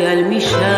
المشهد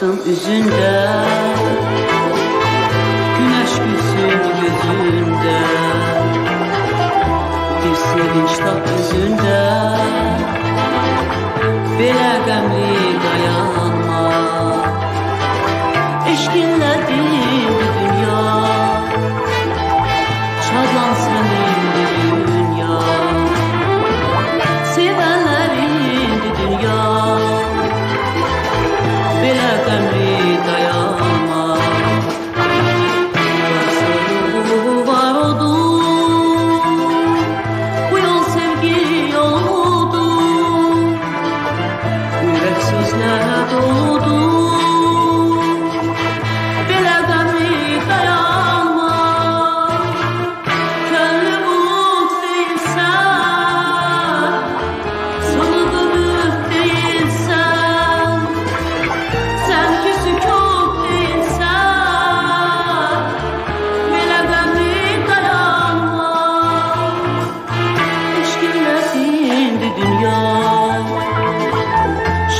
yağsın üzünde Güneş gülsün gözünde Bir sevinç tat yüzünde.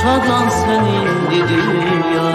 Şadan senindi dünya